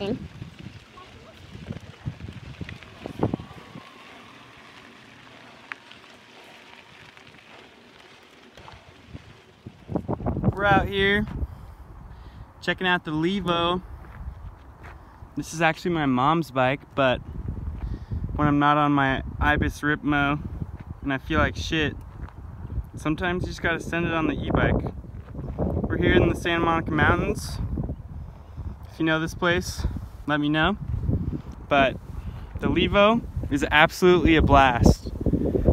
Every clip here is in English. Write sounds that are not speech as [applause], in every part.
In. We're out here checking out the Levo. This is actually my mom's bike, but when I'm not on my Ibis Ripmo and I feel like shit, sometimes you just gotta send it on the e-bike. We're here in the Santa Monica Mountains. You know this place, let me know. But the Levo is absolutely a blast.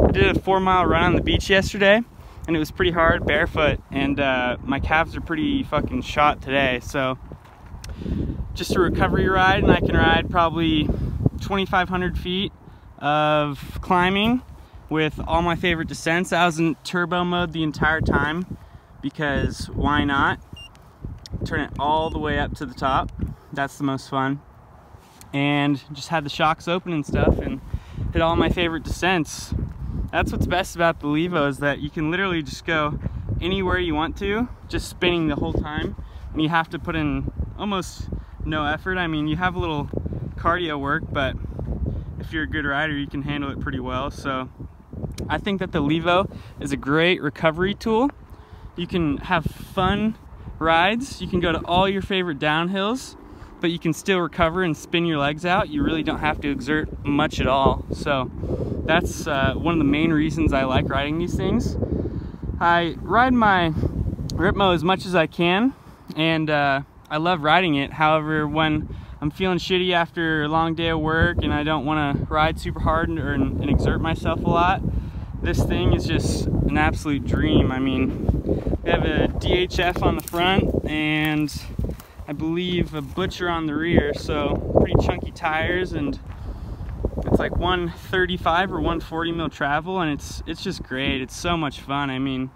I did a four mile run on the beach yesterday and it was pretty hard barefoot and uh, my calves are pretty fucking shot today so just a recovery ride and I can ride probably 2,500 feet of climbing with all my favorite descents. I was in turbo mode the entire time because why not? Turn it all the way up to the top. That's the most fun. And just had the shocks open and stuff and hit all my favorite descents that's what's best about the Levo is that you can literally just go anywhere you want to, just spinning the whole time. And you have to put in almost no effort. I mean, you have a little cardio work, but if you're a good rider, you can handle it pretty well. So I think that the Levo is a great recovery tool. You can have fun rides. You can go to all your favorite downhills, but you can still recover and spin your legs out. You really don't have to exert much at all. So that's uh, one of the main reasons I like riding these things. I ride my Ripmo as much as I can and uh, I love riding it. However, when I'm feeling shitty after a long day of work and I don't want to ride super hard and, or, and exert myself a lot, this thing is just an absolute dream. I mean, we have a DHF on the front and I believe a Butcher on the rear, so pretty chunky tires and it's like 135 or 140 mil travel and it's it's just great. It's so much fun. I mean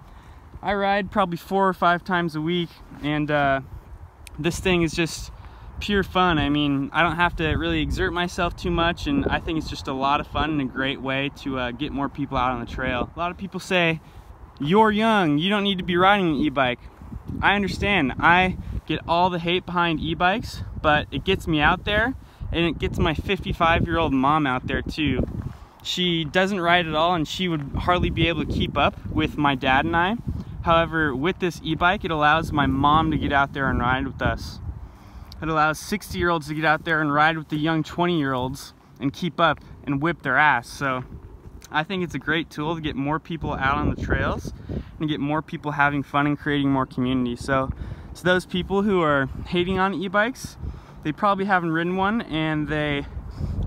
i ride probably four or five times a week and uh, this thing is just pure fun. I mean i don't have to really exert myself too much and i think it's just a lot of fun and a great way to uh, get more people out on the trail. A lot of people say you're young you don't need to be riding an e-bike i understand i get all the hate behind e-bikes but it gets me out there and it gets my 55 year old mom out there too. She doesn't ride at all and she would hardly be able to keep up with my dad and I. However, with this e-bike, it allows my mom to get out there and ride with us. It allows 60 year olds to get out there and ride with the young 20 year olds and keep up and whip their ass. So I think it's a great tool to get more people out on the trails and get more people having fun and creating more community. So to those people who are hating on e-bikes, they probably haven't ridden one and they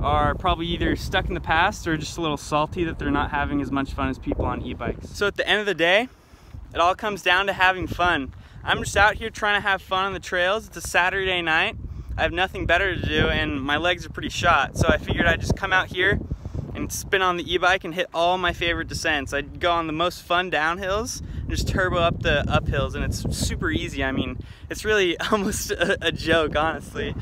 are probably either stuck in the past or just a little salty that they're not having as much fun as people on e-bikes. So at the end of the day, it all comes down to having fun. I'm just out here trying to have fun on the trails. It's a Saturday night. I have nothing better to do and my legs are pretty shot. So I figured I'd just come out here and spin on the e-bike and hit all my favorite descents. I'd go on the most fun downhills and just turbo up the uphills and it's super easy. I mean, it's really [laughs] almost a, a joke, honestly.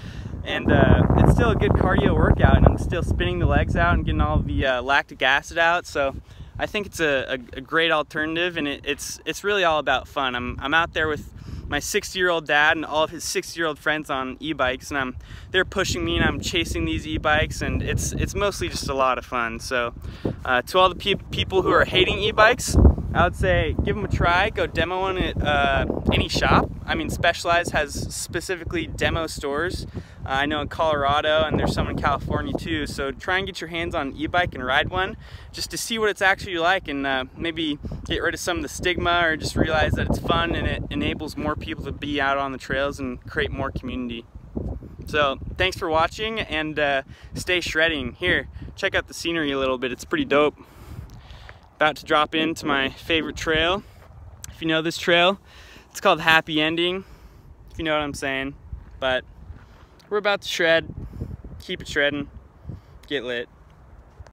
And uh, it's still a good cardio workout and I'm still spinning the legs out and getting all the uh, lactic acid out. So I think it's a, a, a great alternative and it, it's, it's really all about fun. I'm, I'm out there with my 60 year old dad and all of his 60 year old friends on e-bikes and I'm they're pushing me and I'm chasing these e-bikes and it's it's mostly just a lot of fun. So uh, to all the pe people who are hating e-bikes I would say give them a try go demo one at uh, any shop. I mean Specialized has specifically demo stores I know in Colorado and there's some in California too. So try and get your hands on an e-bike and ride one just to see what it's actually like and uh, maybe get rid of some of the stigma or just realize that it's fun and it enables more people to be out on the trails and create more community. So thanks for watching and uh, stay shredding. Here, check out the scenery a little bit. It's pretty dope. About to drop into my favorite trail. If you know this trail, it's called Happy Ending, if you know what I'm saying. But we're about to shred. Keep it shredding. Get lit.